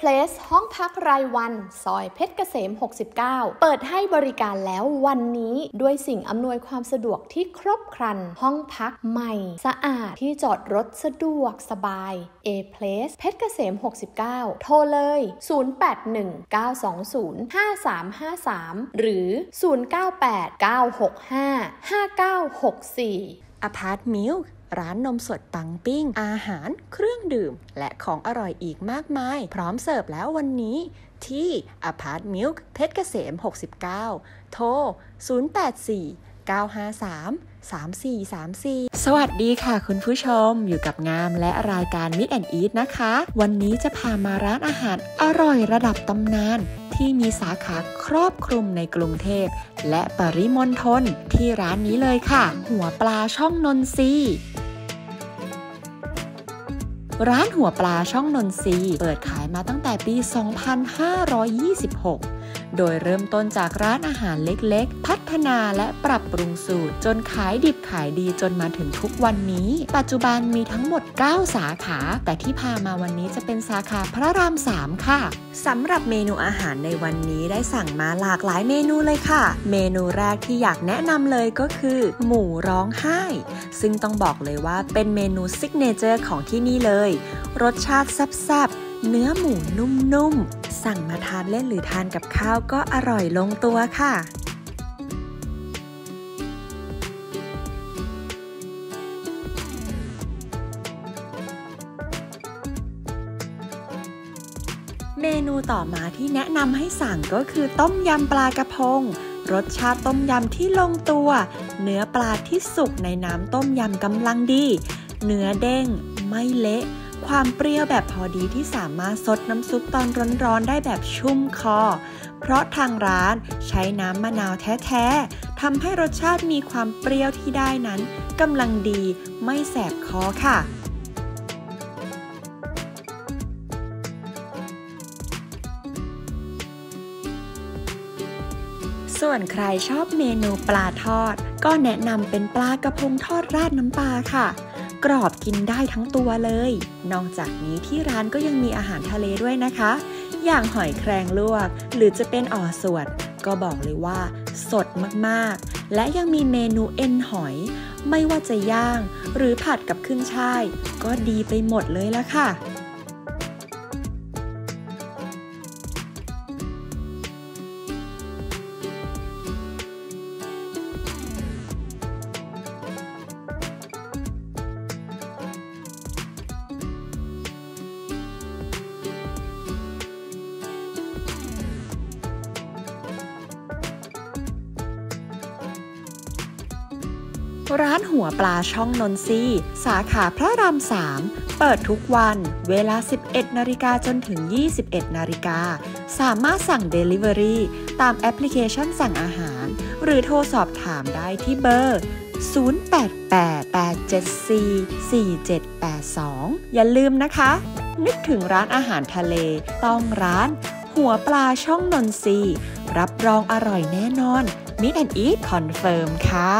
Place ห้องพักรายวัน ซอยเพชรเกษม 69 เปิดให้บริการแล้ววันนี้ด้วยสิ่งอำนวยความสะดวกที่ครบครัน ห้องพักใหม่ สะอาดที่จอดรถสะดวกสบาย A Place เพชรเกษม 69 โทรเลย 0819205353 หรือ 0989655964อพาร์ตมิล ร้านนมสดปังปิ้ง อาหาร เครื่องดื่ม และของอร่อยอีกมากมาย พร้อมเสิร์ฟแล้ววันนี้ที่อพาร์ตมิลค์เพชรเกษม 69 โทร 084 953 3434 สวัสดีค่ะคุณผู้ชมอยู่กับงามและรายการ Meet and Eat นะคะ วันนี้จะพามาร้านอาหารอร่อยระดับตำนาน ที่มีสาขาครอบคลุมในกรุงเทพ และปริมณฑลที่ร้านนี้เลยค่ะ หัวปลาช่องนนทรี ร้านหัวปลาช่องนนทรีเปิดขายมาตั้งแต่ปี 2526 โดยเริ่มต้นจากร้านอาหารเล็กๆ พัฒนาและปรับปรุงสูตร จนขายดิบขายดีจนมาถึงทุกวันนี้ ปัจจุบันมีทั้งหมด 9 สาขา แต่ที่พามาวันนี้จะเป็นสาขาพระราม 3 ค่ะสำหรับเมนูอาหารในวันนี้ได้สั่งมาหลากหลายเมนูเลยค่ะ เมนูแรกที่อยากแนะนำเลยก็คือ หมูร้องไห้ ซึ่งต้องบอกเลยว่าเป็นเมนูซิกเนเจอร์ของที่นี่เลย รสชาติแซ่บๆ เนื้อหมูนุ่มๆ สั่งมาทานเล่นหรือทานกับข้าวก็อร่อยลงตัวค่ะเมนูต่อมาที่แนะนำให้สั่งก็คือต้มยำปลากระพง รสชาติต้มยำที่ลงตัว เนื้อปลาที่สุกในน้ำต้มยำกำลังดี เนื้อเด้ง ไม่เละ ความเปรี้ยวแบบพอดีที่สามารถซดน้ำซุปตอนร้อนๆได้แบบชุ่มคอ เพราะทางร้านใช้น้ำมะนาวแท้ๆทำให้รสชาติมีความเปรี้ยวที่ได้นั้นกำลังดีไม่แสบคอค่ะส่วนใครชอบเมนูปลาทอด ก็แนะนำเป็นปลากระพงทอดราดน้ำปลาค่ะ กรอบกินได้ทั้งตัวเลย นอกจากนี้ที่ร้านก็ยังมีอาหารทะเลด้วยนะคะ อย่างหอยแครงลวก หรือจะเป็นอ่อสวดก็บอกเลยว่า สดมากๆ และยังมีเมนูเอ็นหอย ไม่ว่าจะย่าง หรือผัดกับขึ้นช่าย ก็ดีไปหมดเลยละค่ะ ร้านหัวปลาช่องนนทรีสาขาพระราม3เปิดทุกวันเวลา 11 นาฬิกาจนถึง 21 นาฬิกา สามารถสั่ง Delivery ตามแอปพลิเคชันสั่งอาหาร หรือโทรสอบถามได้ที่เบอร์ 0888744782 อย่าลืมนะคะ นึกถึงร้านอาหารทะเล ต้องร้าน หัวปลาช่องนนทรีรับรองอร่อยแน่นอน Meet and Eat Confirm ค่ะ